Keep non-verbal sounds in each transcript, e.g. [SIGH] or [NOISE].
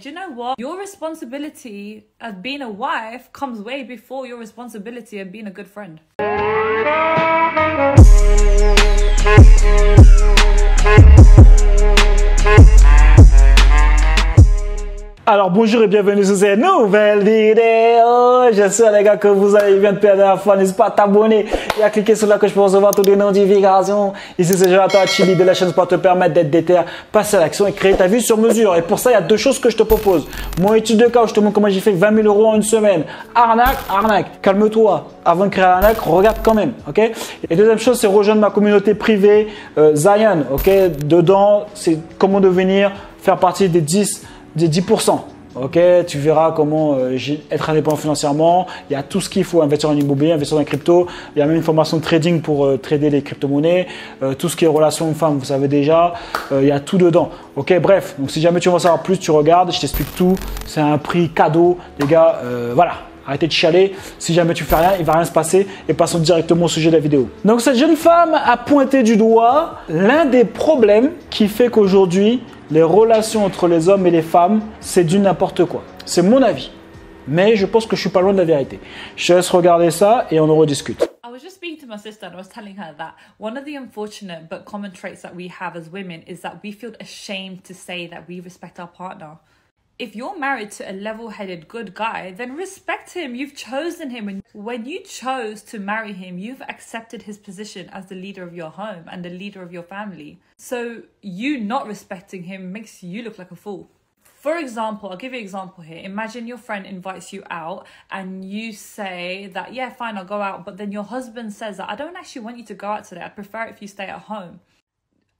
Do you know what? Your responsibility of being a wife comes way before your responsibility of being a good friend. Alors bonjour et bienvenue sur cette nouvelle vidéo. J'espère les gars que vous allez bien depuis la fois. N'hésitez pas à t'abonner et à cliquer sur la cloche pour recevoir toutes les notifications. Ici c'est Jonathan Chili de la chaîne pour te permettre d'être déter, passer à l'action et créer ta vie sur mesure. Et pour ça, il y a deux choses que je te propose. Mon étude de cas où je te montre comment j'ai fait 20 000 euros en une semaine. Arnaque, arnaque. Calme-toi. Avant de créer l'arnaque, regarde quand même. Ok? Et deuxième chose, c'est rejoindre ma communauté privée euh, Zion. Ok? Dedans, c'est comment devenir, faire partie des 10 des 10%. Ok, tu verras comment euh, être indépendant financièrement. Il y a tout ce qu'il faut investir en immobilier, investir dans la crypto. Il y a même une formation de trading pour euh, trader les crypto-monnaies. Euh, tout ce qui est relations femmes, vous savez déjà. il y a tout dedans. Ok, bref. Donc si jamais tu veux en savoir plus, tu regardes. Je t'explique tout. C'est un prix cadeau, les gars. voilà. Arrêtez de chialer. Si jamais tu fais rien, il va rien se passer. Et passons directement au sujet de la vidéo. Donc cette jeune femme a pointé du doigt l'un des problèmes qui fait qu'aujourd'hui les relations entre les hommes et les femmes, c'est du n'importe quoi. C'est mon avis. Mais je pense que je suis pas loin de la vérité. Je laisse regarder ça et on en rediscute. I was just speaking to my sister and I was telling her that one of the unfortunate but common traits that we have as women is that we feel ashamed to say that we respect our partner. If you're married to a level headed good guy, then respect him. You've chosen him. And when you chose to marry him, you've accepted his position as the leader of your home and the leader of your family. So you not respecting him makes you look like a fool. For example, I'll give you an example here. Imagine your friend invites you out and you say that, yeah, fine, I'll go out. But then your husband says that I don't actually want you to go out today. I'd prefer if you stay at home.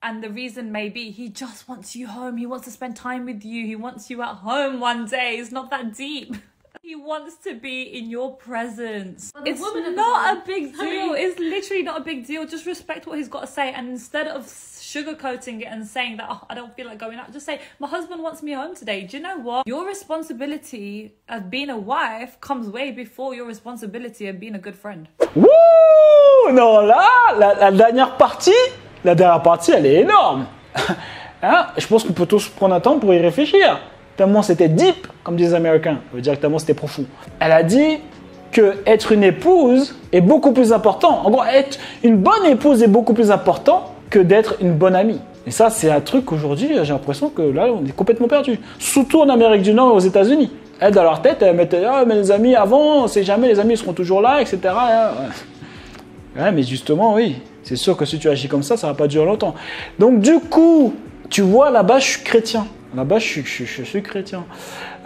And the reason may be he just wants you home. He wants to spend time with you. He wants you at home one day. It's not that deep. [LAUGHS] He wants to be in your presence. it's not a big [LAUGHS] deal. It's literally not a big deal. Just respect what he's got to say. And instead of sugarcoating it and saying that, oh, I don't feel like going out, just say, my husband wants me home today. Do you know what? Your responsibility of being a wife comes way before your responsibility of being a good friend. Woo! Non, là, la, la dernière partie, La dernière partie, elle est énorme. [LAUGHS] hein? Je pense qu'on peut tous prendre un temps pour y réfléchir. Tellement c'était deep, comme disent les Américains. Ça c'était profond. Elle a dit que être une épouse est beaucoup plus important. En gros, être une bonne épouse est beaucoup plus important que d'être une bonne amie. Et ça, c'est un truc qu'aujourd'hui, j'ai l'impression que là, on est complètement perdu. Surtout en Amérique du Nord et aux États-Unis. Elles, dans leur tête, elles mettent ah, mais les amis avant, on sait jamais, les amis seront toujours là, etc. Ouais, mais justement, oui. C'est sûr que si tu agis comme ça, ça va pas durer longtemps. Donc du coup, tu vois, là-bas, je suis chrétien. Là-bas, je suis, chrétien.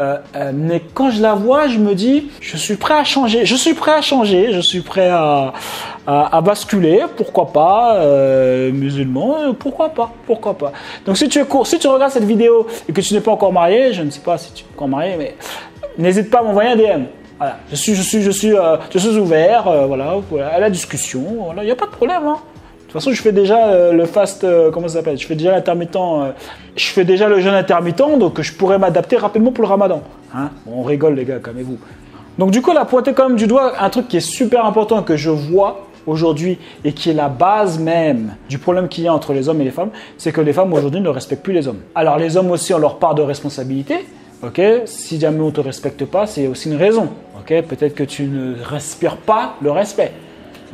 Euh, euh, mais quand je la vois, je me dis, je suis prêt à changer. Je suis prêt à changer. Je suis prêt à, basculer. Pourquoi pas euh, Musulman, pourquoi pas Pourquoi pas Donc si tu, si tu regardes cette vidéo et que tu n'es pas encore marié, je ne sais pas si tu es encore marié, mais n'hésite pas à m'envoyer un DM. Je suis, je suis, je suis, euh, je suis ouvert, euh, voilà, à la discussion. Il n'y a pas de problème. Hein. De toute façon, je fais déjà euh, le fast, comment ça s'appelle? Je fais déjà l'intermittent. je fais déjà le jeûne intermittent, donc je pourrais m'adapter rapidement pour le Ramadan. Hein on rigole les gars, calmez-vous. Donc du coup, elle a pointé quand même du doigt un truc qui est super important que je vois aujourd'hui et qui est la base même du problème qu'il y a entre les hommes et les femmes, c'est que les femmes aujourd'hui ne respectent plus les hommes. Alors les hommes aussi ont leur part de responsabilité, Ok, si jamais on ne te respecte pas, c'est aussi une raison. Ok, peut-être que tu ne respires pas le respect.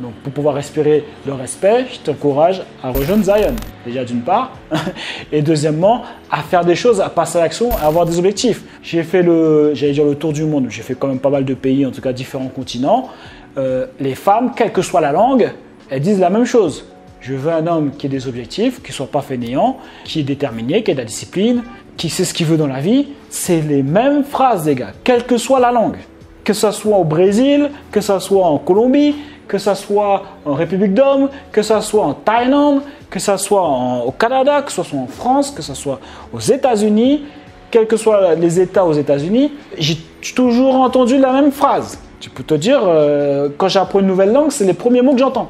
Donc, pour pouvoir respirer le respect, je t'encourage à rejoindre Zion. Déjà d'une part, [LAUGHS] et deuxièmement, à faire des choses, à passer à l'action, à avoir des objectifs. J'ai fait le, j'allais dire le tour du monde. J'ai fait quand même pas mal de pays, en tout cas différents continents. Euh, les femmes, quelle que soit la langue, elles disent la même chose. Je veux un homme qui ait des objectifs, qui soit pas fainéant, qui est déterminé, qui ait de la discipline, qui sait ce qu'il veut dans la vie, c'est les mêmes phrases, les gars, quelle que soit la langue. Que ce soit au Brésil, que ce soit en Colombie, que ce soit en République d'Homme, que ce soit en Thaïlande, que ce soit au Canada, que ce soit en France, que ce soit aux États-Unis, quels que soient les États aux États-Unis, j'ai toujours entendu la même phrase. Tu peux te dire, euh, quand j'apprends une nouvelle langue, c'est les premiers mots que j'entends.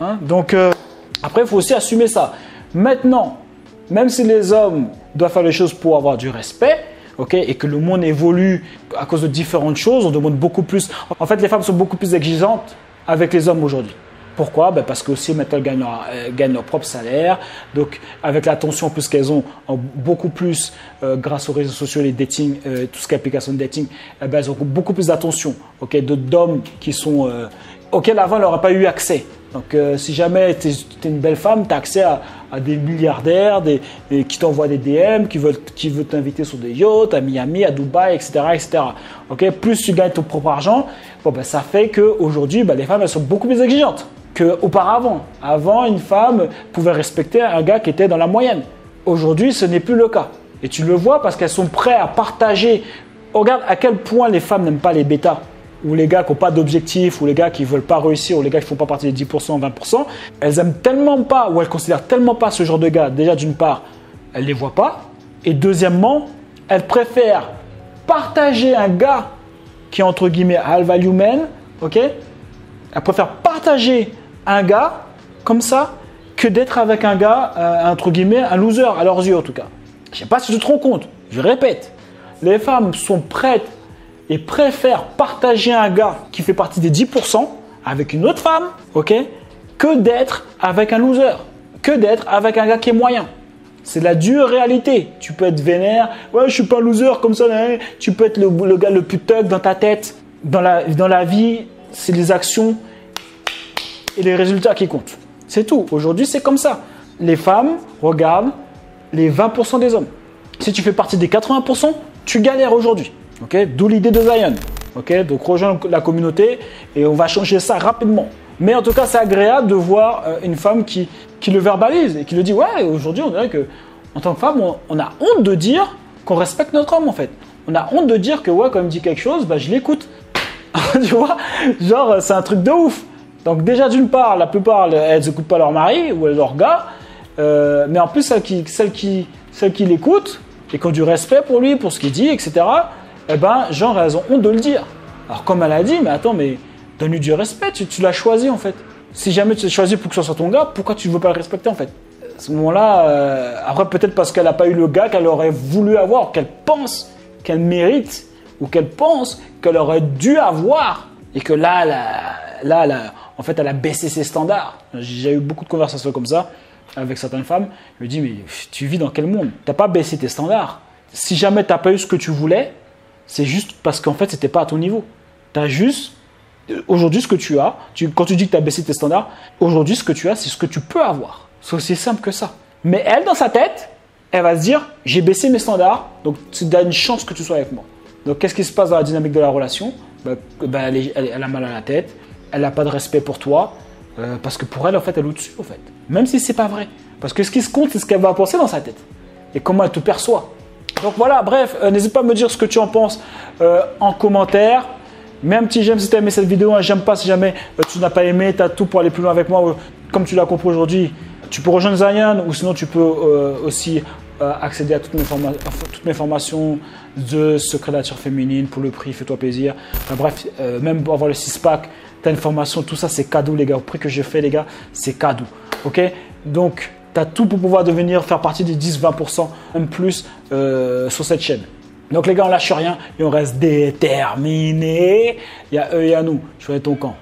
Hein. Donc, euh, après, il faut aussi assumer ça. Maintenant, même si les hommes doivent faire les choses pour avoir du respect, ok, et que le monde évolue à cause de différentes choses, on demande beaucoup plus. En fait, les femmes sont beaucoup plus exigeantes avec les hommes aujourd'hui. Pourquoi? Ben Parce que aussi maintenant elles gagnent leur, gagnent leur propre salaire. Donc avec l'attention plus qu'elles ont, beaucoup plus euh, grâce aux réseaux sociaux, les dating, euh, tout ce qui est application de dating, eh ben, elles ont beaucoup plus d'attention. Ok, de d'hommes qui sont euh, auxquels avant elles n'auraient pas eu accès. Donc euh, si jamais tu es, une belle femme, tu as accès à, des milliardaires qui t'envoient des DM, qui veulent t'inviter sur des yachts à Miami, à Dubaï, etc. etc. Ok, plus tu gagnes ton propre argent, ben, ça fait qu'aujourd'hui, ben, les femmes sont beaucoup plus exigeantes qu'auparavant. Avant, une femme pouvait respecter un gars qui était dans la moyenne. Aujourd'hui, ce n'est plus le cas. Et tu le vois parce qu'elles sont prêtes à partager. Regarde à quel point les femmes n'aiment pas les bêtas, ou les gars qui n'ont pas d'objectif, ou les gars qui ne veulent pas réussir, ou les gars qui ne font pas partie des 10%, 20%. Elles aiment tellement pas, ou elles considèrent tellement pas ce genre de gars. Déjà, d'une part, elles ne les voient pas. Et deuxièmement, elles préfèrent partager un gars qui est entre guillemets high value man, ok? Elles préfèrent partager un gars comme ça que d'être avec un gars, euh, entre guillemets, un loser, à leurs yeux en tout cas. Je sais pas si tu te rends compte, je répète, les femmes sont prêtes et préfèrent partager un gars qui fait partie des 10% avec une autre femme, ok, que d'être avec un loser, que d'être avec un gars qui est moyen. C'est la dure réalité. Tu peux être vénère, ouais, je suis pas un loser comme ça, tu peux être le, le gars le plus thug dans ta tête. Dans la, dans la vie, c'est les actions et les résultats qui comptent. C'est tout. Aujourd'hui, c'est comme ça. Les femmes regardent les 20% des hommes. Si tu fais partie des 80%, tu galères aujourd'hui. Ok? D'où l'idée de Zion. Ok? Donc rejoins la communauté et on va changer ça rapidement. Mais en tout cas, c'est agréable de voir euh, une femme qui, qui le verbalise et qui le dit Ouais, aujourd'hui, on dirait que en tant que femme, on, a honte de dire qu'on respecte notre homme en fait. On a honte de dire que ouais, quand il me dit quelque chose, bah, je l'écoute. [LAUGHS] tu vois? Genre, c'est un truc de ouf. Donc déjà d'une part, la plupart elles n'écoutent pas leur mari ou leur gars, euh, mais en plus celles qui, celles qui, celles qui l'écoutent et qui ont du respect pour lui, pour ce qu'il dit, etc. Eh ben, genre elles ont honte de le dire. Alors comme elle a dit, mais attends, mais donne-lui du respect, tu, l'as choisi en fait. Si jamais tu l'as choisi pour que ce soit ton gars, pourquoi tu ne veux pas le respecter en fait? À ce moment-là, euh, après peut-être parce qu'elle n'a pas eu le gars qu'elle aurait voulu avoir, qu'elle pense qu'elle mérite, ou qu'elle pense qu'elle aurait dû avoir, et que là, là, là, en fait, elle a baissé ses standards. J'ai eu beaucoup de conversations comme ça avec certaines femmes. Je me dis, mais tu vis dans quel monde? Tu n'as pas baissé tes standards. Si jamais tu n'as pas eu ce que tu voulais, c'est juste parce qu'en fait, ce n'était pas à ton niveau. Tu as juste, aujourd'hui, ce que tu as, tu, quand tu dis que tu as baissé tes standards, aujourd'hui, ce que tu as, c'est ce que tu peux avoir. C'est aussi simple que ça. Mais elle, dans sa tête, elle va se dire, j'ai baissé mes standards, donc tu as une chance que tu sois avec moi. Donc, qu'est-ce qui se passe dans la dynamique de la relation? Elle, est, elle, elle a mal à la tête, elle n'a pas de respect pour toi, euh, parce que pour elle, en fait, elle est au-dessus, en fait. Même si c'est pas vrai. Parce que ce qui se compte, c'est ce qu'elle va penser dans sa tête. Et comment elle te perçoit. Donc voilà, bref, euh, n'hésite pas à me dire ce que tu en penses euh, en commentaire. Mets un petit j'aime si tu as aimé cette vidéo, un j'aime pas si jamais euh, tu n'as pas aimé, tu as tout pour aller plus loin avec moi. Comme tu l'as compris aujourd'hui, tu peux rejoindre Zion ou sinon tu peux aussi accéder à toutes mes, toutes mes, formations de secret féminine pour le prix, fais-toi plaisir. Bref, même pour avoir le 6-pack, tu as une formation, tout ça c'est cadeau les gars. Au prix que j'ai fait les gars, c'est cadeau. Ok? Donc tu as tout pour pouvoir devenir, faire partie des 10-20%, même plus euh, sur cette chaîne. Donc les gars, on lâche rien et on reste déterminé. Il y a eux et à nous. Je ton camp.